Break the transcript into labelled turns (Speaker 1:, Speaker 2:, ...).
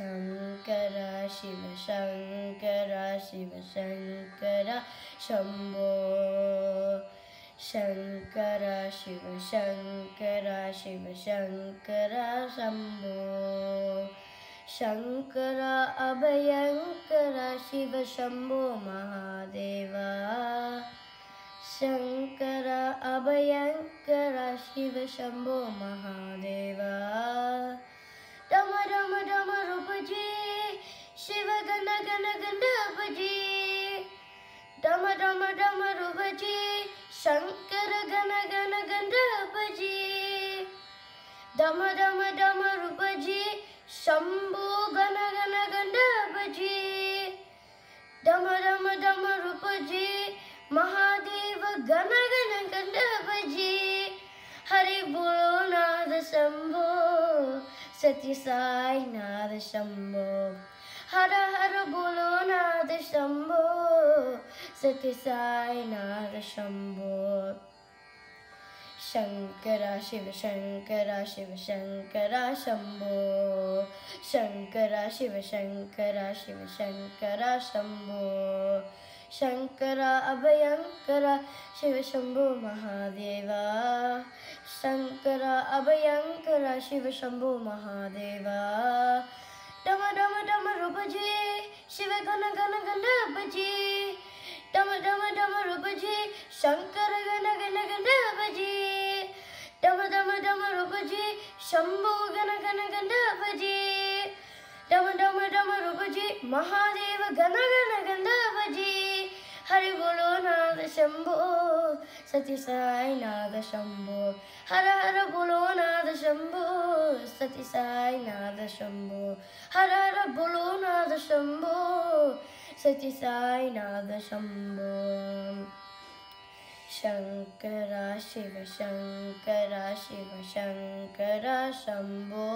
Speaker 1: शिव शङ्कर शिव शङ्कर शम्भो शङ्कर शिव शङ्कर शिव शङ्कर शम्भो शङ्कर अभयङ्कर शिव शम्भो महादेवा। शङ्कर अभयङ्कर शिव शम्भो महादेवा दम दम दम रूप जी, शंभु गन गन गंडप जी। दम दम दम रूप जी, महादेव गन गन गंडप जी। हरि बोलो नाद शंभो, सती साई नाद शंभो। हर हर बोलो नाद शंभो, सती साई नाद शंभो। शङ्कर शिव शङ्कर शिव शङ्कर शम्भो। शङ्कर शिव शङ्कर शिव शङ्कर शम्भो। शङ्कर अभयङ्कर शिव शम्भो महादेवा। शङ्कर अभयङ्कर शिव शम्भो महादेवा। डम डम डम रूपजी शिव गण गण गणपजी डम डम डम रूपजी शङ्कर ಶಂಭು ಗಣ ಗಣ ಗಂಧವಜಿ ಡಮ ಡಮ ಡಮ ರುಬುಜಿ ಮಹಾದೇವ ಗಣ ಗಣ ಗಂಧವಜಿ ಹರಿ ಬೋಲೋ ನಾದ ಶಂಭೋ. ಸತಿ ಸಾಯಿನಾದ ಶಂಭೋ. ಹರ ಹರ ಬೋಲೋ ನಾದ ಶಂಭೋ. ಸತಿ ಸಾಯಿನಾದ ಶಂಭೋ. ಹರ ಹರ ಬೋಲೋ ನಾದ ಶಂಭೋ. ಸತಿ ಸಾಯಿನಾದ ಶಂಭೋ. शङ्कर शिव शङ्कर शिव शङ्कर शम्भो